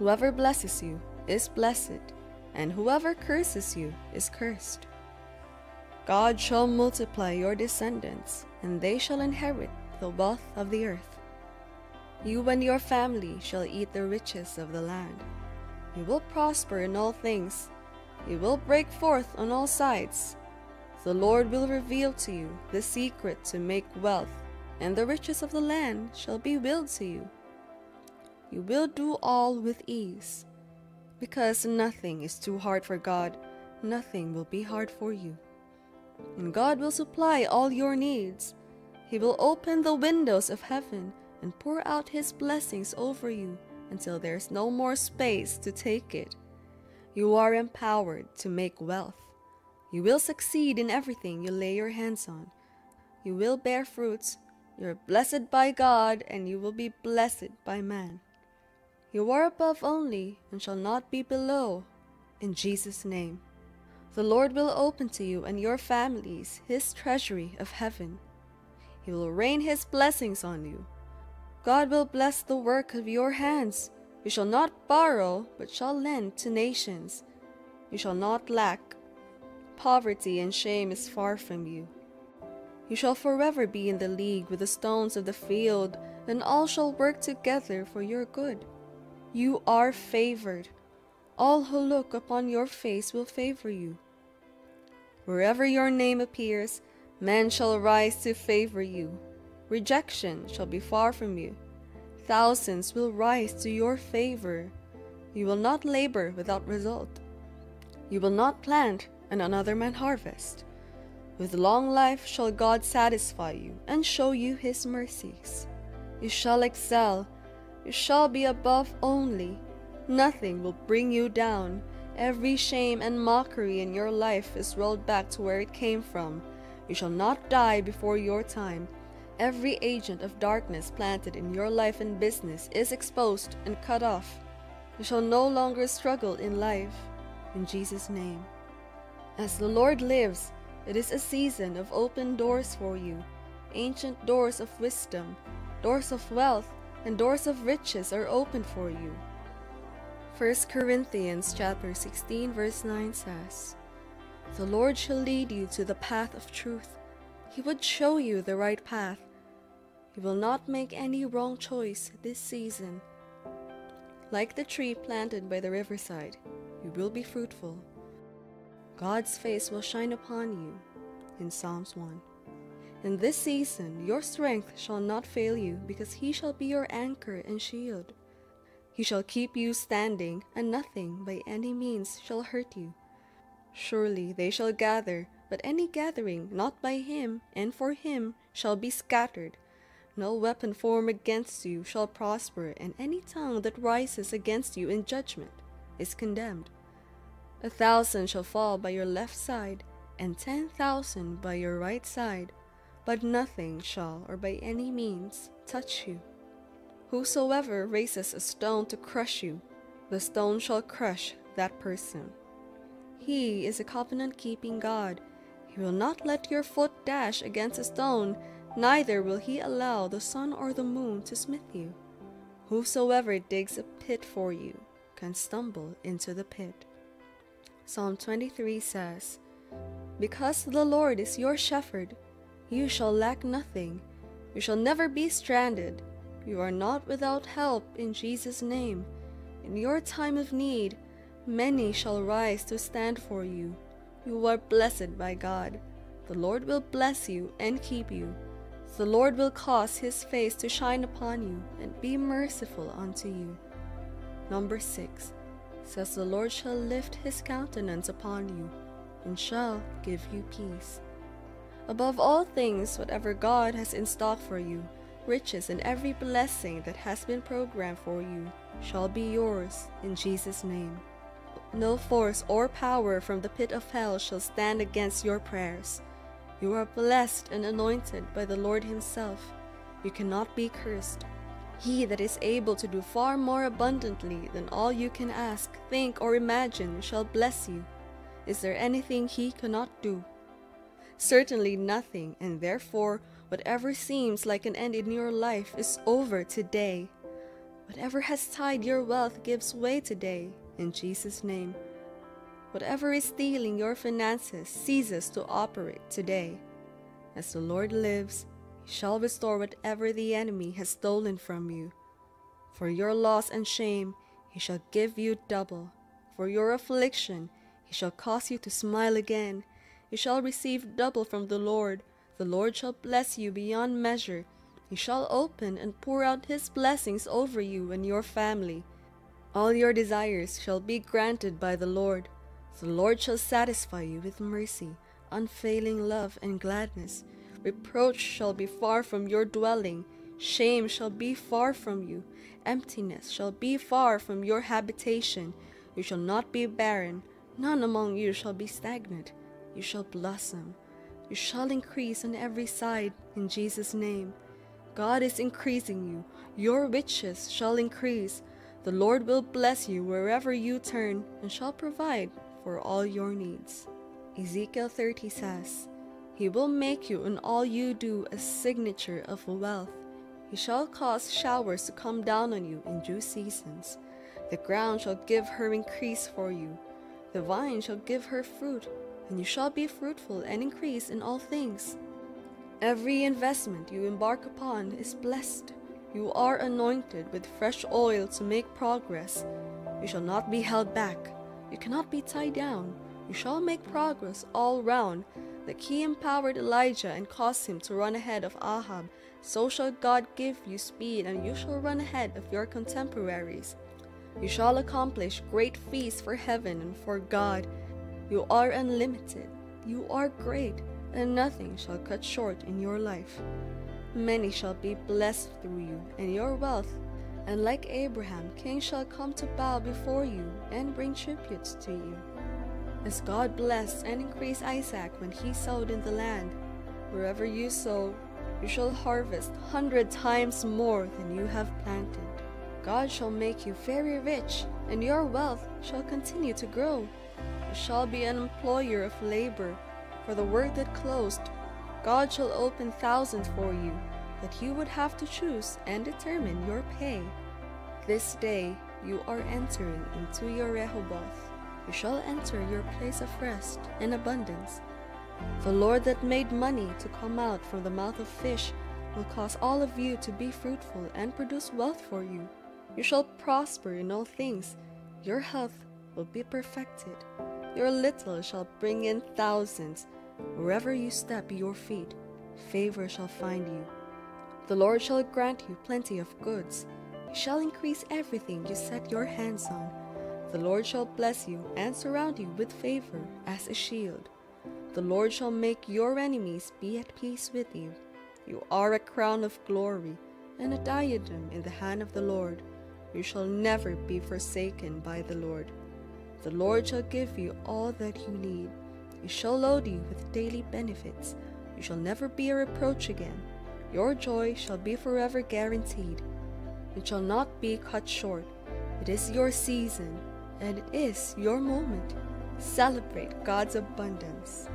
Whoever blesses you is blessed, and whoever curses you is cursed. God shall multiply your descendants, and they shall inherit the wealth of the earth. You and your family shall eat the riches of the land. You will prosper in all things. You will break forth on all sides. The Lord will reveal to you the secret to make wealth, and the riches of the land shall be willed to you. You will do all with ease. Because nothing is too hard for God, nothing will be hard for you. And God will supply all your needs. He will open the windows of heaven and pour out His blessings over you until there's no more space to take it. You are empowered to make wealth. You will succeed in everything you lay your hands on. You will bear fruits. You're blessed by God, and you will be blessed by man. You are above only, and shall not be below. In Jesus' name. The Lord will open to you and your families His treasury of heaven. He will rain His blessings on you. God will bless the work of your hands. You shall not borrow, but shall lend to nations. You shall not lack. Poverty and shame is far from you. You shall forever be in the league with the stones of the field, and all shall work together for your good. You are favored. All who look upon your face will favor you. Wherever your name appears, men shall rise to favor you. Rejection shall be far from you. Thousands will rise to your favor. You will not labor without result. You will not plant and another man harvest. With long life shall God satisfy you and show you his mercies. You shall excel. You shall be above only. Nothing will bring you down. Every shame and mockery in your life is rolled back to where it came from. You shall not die before your time. Every agent of darkness planted in your life and business is exposed and cut off. You shall no longer struggle in life. In Jesus' name. As the Lord lives, it is a season of open doors for you. Ancient doors of wisdom, doors of wealth, and doors of riches are open for you. 1 Corinthians chapter 16 verse 9 says, The Lord shall lead you to the path of truth. He would show you the right path. You will not make any wrong choice this season. Like the tree planted by the riverside, you will be fruitful. God's face will shine upon you. In Psalms 1. In this season, your strength shall not fail you, because he shall be your anchor and shield. He shall keep you standing, and nothing by any means shall hurt you. Surely they shall gather, but any gathering not by him and for him shall be scattered. No weapon formed against you shall prosper, and any tongue that rises against you in judgment is condemned. A thousand shall fall by your left side, and ten thousand by your right side, but nothing shall or by any means touch you. Whosoever raises a stone to crush you, the stone shall crush that person. He is a covenant keeping God. He will not let your foot dash against a stone, neither will he allow the sun or the moon to smite you. Whosoever digs a pit for you can stumble into the pit. Psalm 23 says, Because the Lord is your shepherd, you shall lack nothing. You shall never be stranded. You are not without help in Jesus' name. In your time of need, many shall rise to stand for you. You are blessed by God. The Lord will bless you and keep you. The Lord will cause his face to shine upon you and be merciful unto you. Number 6 says the Lord shall lift his countenance upon you and shall give you peace. Above all things, whatever God has in stock for you, riches and every blessing that has been programmed for you shall be yours in Jesus' name. No force or power from the pit of hell shall stand against your prayers. You are blessed and anointed by the Lord Himself. You cannot be cursed. He that is able to do far more abundantly than all you can ask, think, or imagine shall bless you. Is there anything He cannot do? Certainly nothing, and therefore, whatever seems like an end in your life is over today. Whatever has tied your wealth gives way today, in Jesus' name. Whatever is stealing your finances ceases to operate today. As the Lord lives, He shall restore whatever the enemy has stolen from you. For your loss and shame, He shall give you double. For your affliction, He shall cause you to smile again. You shall receive double from the Lord. The Lord shall bless you beyond measure. He shall open and pour out His blessings over you and your family. All your desires shall be granted by the Lord. The Lord shall satisfy you with mercy, unfailing love, and gladness. Reproach shall be far from your dwelling, shame shall be far from you, emptiness shall be far from your habitation. You shall not be barren, none among you shall be stagnant. You shall blossom, you shall increase on every side, in Jesus' name. God is increasing you, your riches shall increase. The Lord will bless you wherever you turn and shall provide for all your needs. Ezekiel 30 says, He will make you and all you do a signature of wealth. He shall cause showers to come down on you in due seasons. The ground shall give her increase for you. The vine shall give her fruit, and you shall be fruitful and increase in all things. Every investment you embark upon is blessed. You are anointed with fresh oil to make progress. You shall not be held back. You cannot be tied down. You shall make progress all round. Like he empowered Elijah and caused him to run ahead of Ahab, so shall God give you speed, and you shall run ahead of your contemporaries. You shall accomplish great feats for heaven and for God. You are unlimited. You are great, and nothing shall cut short in your life. Many shall be blessed through you, and your wealth and like Abraham, kings shall come to bow before you and bring tributes to you. As God blessed and increased Isaac when he sowed in the land, wherever you sow, you shall harvest hundred times more than you have planted. God shall make you very rich, and your wealth shall continue to grow. Shall be an employer of labor, for the work that closed. God shall open thousands for you, that you would have to choose and determine your pay. This day you are entering into your Rehoboth. You shall enter your place of rest in abundance. The Lord that made money to come out from the mouth of fish will cause all of you to be fruitful and produce wealth for you. You shall prosper in all things. Your health will be perfected. Your little shall bring in thousands. Wherever you step your feet, favor shall find you. The Lord shall grant you plenty of goods. He shall increase everything you set your hands on. The Lord shall bless you and surround you with favor as a shield. The Lord shall make your enemies be at peace with you. You are a crown of glory and a diadem in the hand of the Lord. You shall never be forsaken by the Lord. The Lord shall give you all that you need. He shall load you with daily benefits. You shall never be a reproach again. Your joy shall be forever guaranteed. It shall not be cut short. It is your season, and it is your moment. Celebrate God's abundance.